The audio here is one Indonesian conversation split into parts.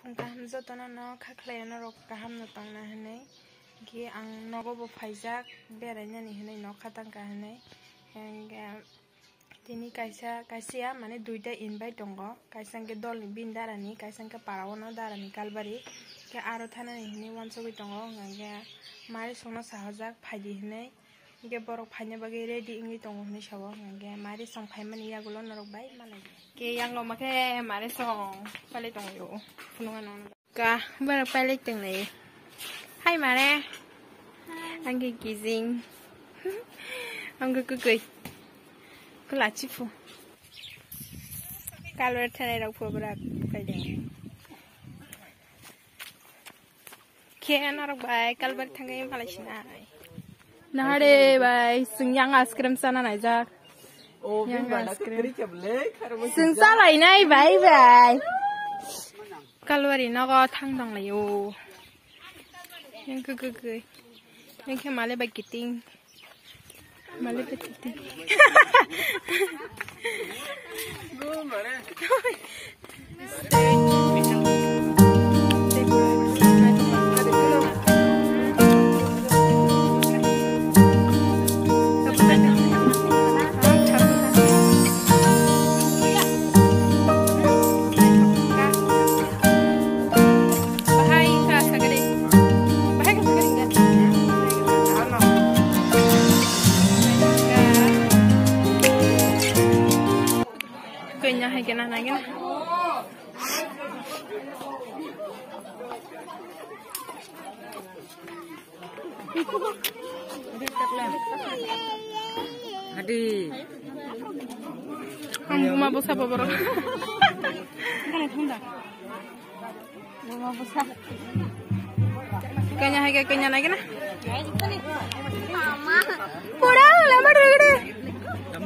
फंखाम जतना न खाख्लाय न रखाम न तंगना हने गे आं नगोबो फायजाक बेरायनानै हने न खातांका हने एंगे दिनि कायसा कायसिया माने दुइटा इनभाइट दङ कायसांके दल बिन्दारानि कायसांके पारावन दारानि कालबारि के आरो थानानै हिनि वान सबै दङ मारे सोना साहजाक फायदि हिनै ge borok phaina bage ready ingi tongo hne sabo ge mari song phaimani ya gulo norok bai malai ke yang lo make mari song pale tong yo. Kununga non ka bar pale teng này hai mare. Ang ge gizing. Ang ge kukai kula chifu kalor thane rok pho bra kai ding. Ke anorok bai kalbar thangai malai sinai Nahare bai sing yang ice cream sana nai jak. Oh, yang ice cream. Sing sa lai nai bai bai. Kalori nó có thăng đồng lại ô. Nhưng cứ cứ cứ. Nhưng khi mà lấy bài kỳ tinh. Mà lấy bài Ang bumabusa pa bro. Bumabusa. Kenya hay kenya na kena. Mama. Pura lama dulu. Lama harus ada kan kiri tengah. Hapsa na. Sakit dong, kaji kita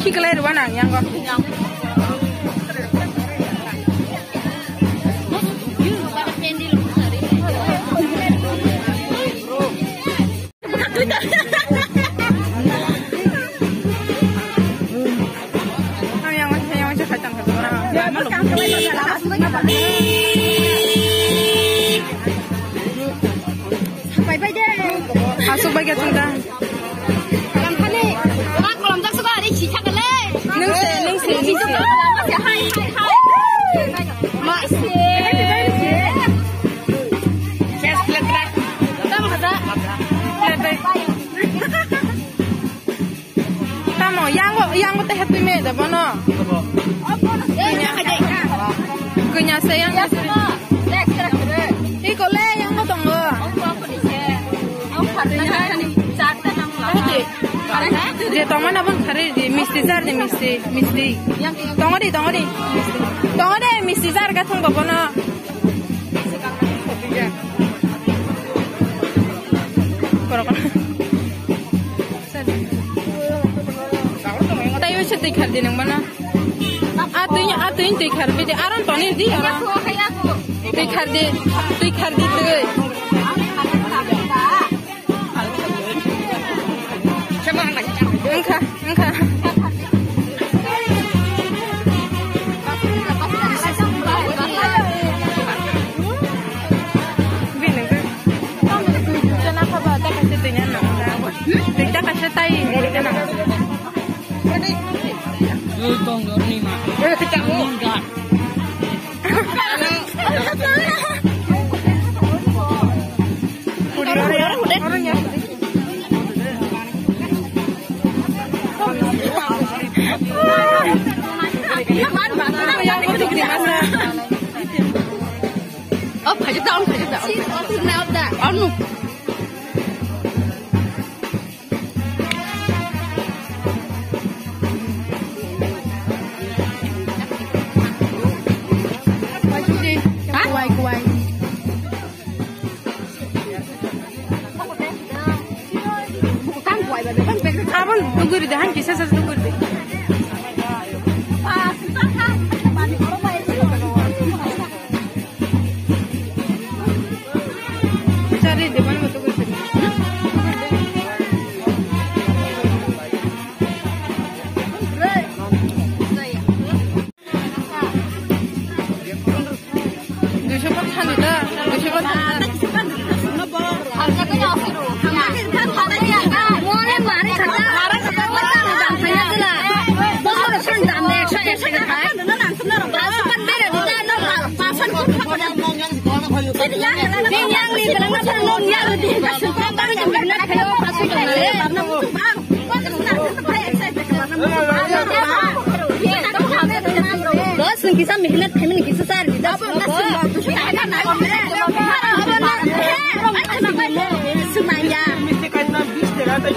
Ko. Ang yang yang yang siya kacang teh tu me da bono. Eh, yang aja. Kunya sayang. Ya semua. Lek. Iko le yang ko tonggo. Je tongo na bon khare di misti zar di misti misti. Tongo di tongo di. Tongo di tay khar dinang mana atunya atunya tay khar bide aron toni di aron tay khar di tay khar di tuh Orang ya. Yang itu di mana? Oh, 가 kurdi. Hangisi? Sazlı kurdi.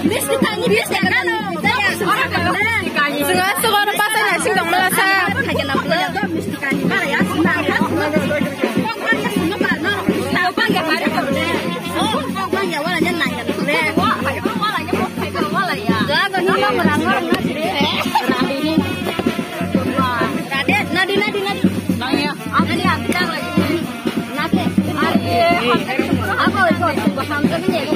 Mistikanya bisa? Sengaja ちゃんとべねえ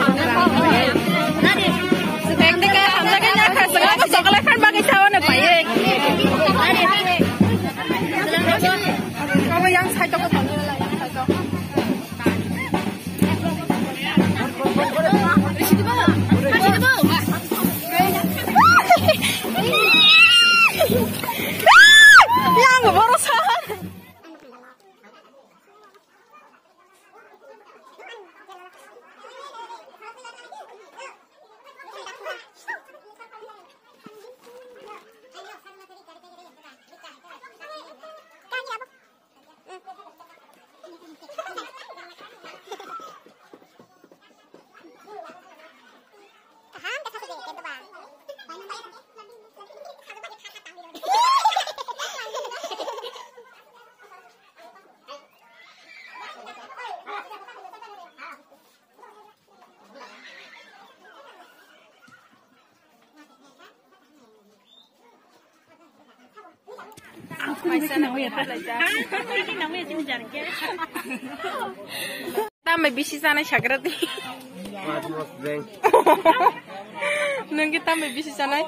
दा मै बिसि जानाय सागरदि नोंगि दा मै बिसि जानाय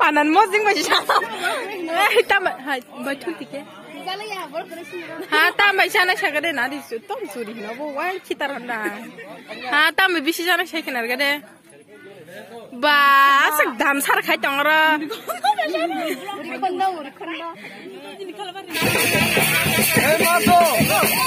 पानन मजिं बायदि जाना ओइ दा मै हाय बैथुल टिके हाँ तब ऐसा ना शक्कर है ना दिस तो मुसुरी ना वो वाइल्ड की तरह ना हाँ तब मैं बिशी जाना शक्कर नरगढ़ है বাস ধান সার খাই তর খন্ড খন্ড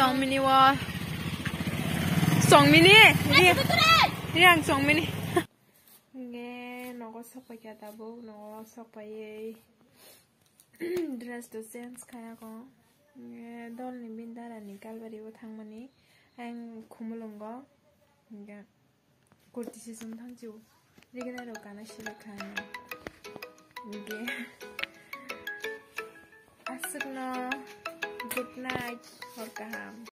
성민이와 성민이 리앙 리앙 성민이 네 너가 서빠야 다보 너가 서빠예 드레스도 센스 가야고 네 돌림 빈다라니 갈바리고 당만이 안 고물은 거 그러니까 골티시 좀 탕지고 리그나로 가나 시작하는 이게 아스구나 Good night, Horkaham.